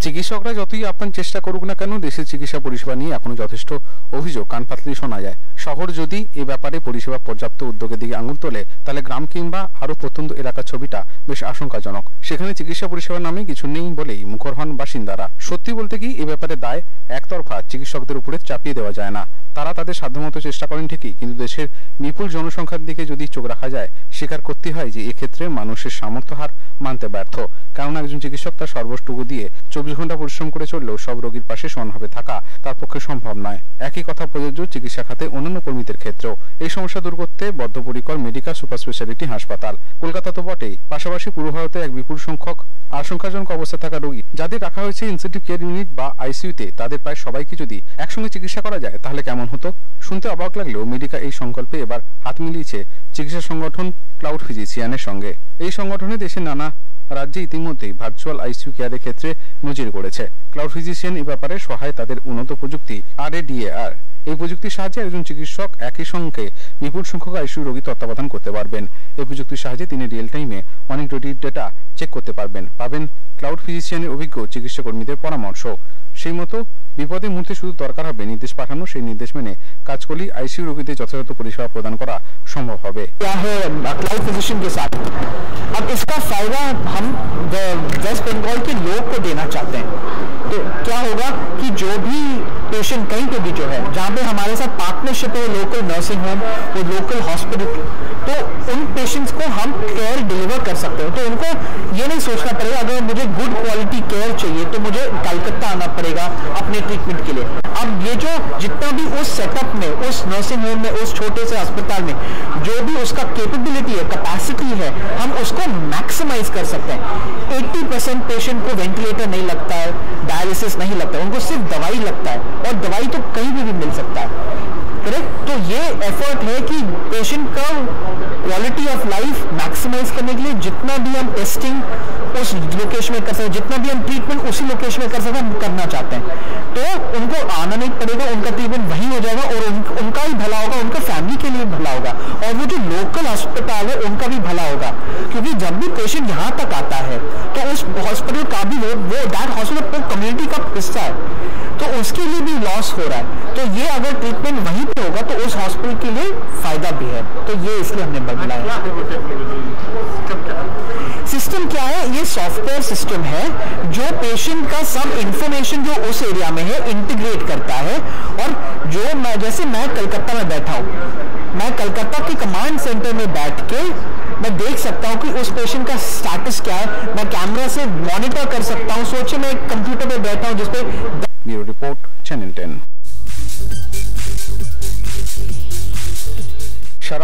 চিকিৎসকরা যতই আপনার চেষ্টা করুক না কেন, দেশের চিকিৎসা পরিষেবা নিয়ে এখনও যথেষ্ট অভিযোগ। কান পাতলি শোনা যায়। শহর যদি এ ব্যাপারে পরিষেবা পর্যাপ্ত উদ্যোগের দিকে আঙুল তোলে, তাহলে গ্রাম কিংবা আরও প্রত্যন্ত এলাকার ছবিটা বেশ আশঙ্কাজনক। সেখানে চিকিৎসা পরিষেবার নামে কিছু নেই বলেই মুখর হন বাসিন্দারা। সত্যি বলতে কি, এ ব্যাপারে দায় একতরফা চিকিৎসকদের উপরে চাপিয়ে দেওয়া যায় না। তারা তাদের সাধ্যমতো চেষ্টা করেন ঠিকই, কিন্তু দেশের বিপুল জনসংখ্যার দিকে যদি চোখ রাখা যায়, স্বীকার করতে হয় যে এক্ষেত্রে মানুষের সামর্থ্য হার মানতে ব্যর্থ। কারণ একজন চিকিৎসক তার সর্বষ্টুকু দিয়ে চব্বিশ ঘণ্টা পরিশ্রম করে চললেও সব রোগীর পাশে সমানভাবে থাকা তার পক্ষে সম্ভব নয়। একই কথা প্রযোজ্য চিকিৎসা খাতে অন্যান্য কর্মীদের ক্ষেত্রেও। এই সমস্যা দূর করতে বদ্ধপরিকর মেডিকেল সুপার স্পেশালিটি হাসপাতাল। কলকাতা তো বটেই। পাশাপাশি পুরো ভারতে এক বিপুল সংখ্যক আশঙ্কাজনক অবস্থায় থাকা রোগী। যাদের রাখা হয়েছে ইনসেন্টিভ কেয়ার ইউনিট বা আইসিইউতে তাদের প্রায় সবাইকে যদি একসঙ্গে চিকিৎসা করা যায়, তাহলে কেমন হতো? শুনতে অবাক লাগলেও মেডিকা এই সংকল্পে এবার হাত মিলিয়েছে চিকিৎসা সংগঠন ক্লাউড ফিজিশিয়ানের সঙ্গে। এই সংগঠনে দেশের নানা রাজ্যে ইতিমধ্যেই ভার্চুয়াল আইসিইউ কেয়ারের ক্ষেত্রে নজির করেছে ক্লাউড ফিজিশিয়ান এ ব্যাপারে সহায় তাদের উন্নত প্রযুক্তি আর এডিএআর এই প্রযুক্তির সাহায্যে একজন চিকিৎসক একই সঙ্গে বিপুল সংখ্যক আইসিইউ রোগী তত্ত্বাবধান করতে পারবেন। এই প্রযুক্তির সাহায্যে তিনি রিয়েল টাইমে অনেক রোগীর ডেটা চেক করতে পারবেন। পাবেন ক্লাউড ফিজিশিয়ানের অভিজ্ঞ চিকিৎসা কর্মীদের পরামর্শ। সেই মতো বিপদের মুহূর্তে শুধু দরকার হবে নির্দেশ পাঠানো, সেই নির্দেশ মেনে কাজ করলেই আইসিইউ রোগীদের যথাযথ পরিষেবা প্রদান করা platform हो क्या है क्लाउड फिजिशियन के साथ? अब इसका फ़ायदा हम वेस्ट बंगाल के लोग को देना चाहते हैं। तो क्या होगा कि जो भी पेशेंट कहीं पे भी जो है, जहाँ पे हमारे साथ पार्टनरशिप है लोकल नर्सिंग होम वो लोकल हॉस्पिटल तो उन पेशेंट्स को हम केयर डिलीवर कर सकते हैं। तो उनको ये नहीं सोचना पड़ेगा, अगर मुझे गुड क्वालिटी केयर चाहिए तो मुझे कलकत्ता आना पड़ेगा अपने ट्रीटमेंट के लिए। अब ये जो जितना भी उस सेटअप में उस नर्सिंग होम में उस छोटे से अस्पताल में जो भी उसका कैपेबिलिटी है कैपेसिटी है हम उसको मैक्सिमाइज कर सकते हैं। 80 परसेंट पेशेंट को वेंटिलेटर नहीं लगता है डायलिसिस नहीं लगता है उनको सिर्फ़ दवाई लगता है और दवाई तो कहीं भी, भी मिल सकती है करेक्ट तो ये एफर्ट है कि पेशेंट का क्वालिटी ऑफ़ लाइफ मैक्सिमाइज करने के लिए जितना भी हम टेस्टिंग उस लोकेशन में कर सकते हैं जितना भी हम ट्रीटमेंट उसी लोकेशन में कर सकते हैं हम करना चाहते हैं। तो उनको आना नहीं पड़ेगा उनका ट्रीटमेंट वहीं हो जाएगा और उन, उनका भी भला होगा उनका फैमिली के लिए भला होगा। और वो जो लोकल अस्पताल है उनका भी भला होगा। क्योंकि जब भी पेशेंट यहाँ तक आता है हॉस्पिटल का भी वो वो दैट हॉस्पिटल कम्युनिटी का हिस्सा है। तो उसके लिए भी लॉस हो रहा है। तो ये अगर ट्रीटमेंट वहीं पे होगा तो उस हॉस्पिटल के लिए फ़ायदा भी है। तो ये इसलिए हमने बनाया सिस्टम क्या है ये सॉफ्टवेयर सिस्टम है जो पेशेंट का सब इंफॉर्मेशन जो उस एरिया में है इंटीग्रेट करता है। और जो मैं जैसे मैं कलकत्ता में बैठा हूँ मैं कलकत्ता के कमांड सेंटर में बैठ के मैं देख सकता हूँ कि उस पेशेंट का स्टेटस क्या है। मैं कैमरा से मॉनिटर कर सकता हूँ। सोचिए मैं एक कंप्यूटर पे बैठा हूँ जिसपे ब्यूरो रिपोर्ट चैनल टेन शराब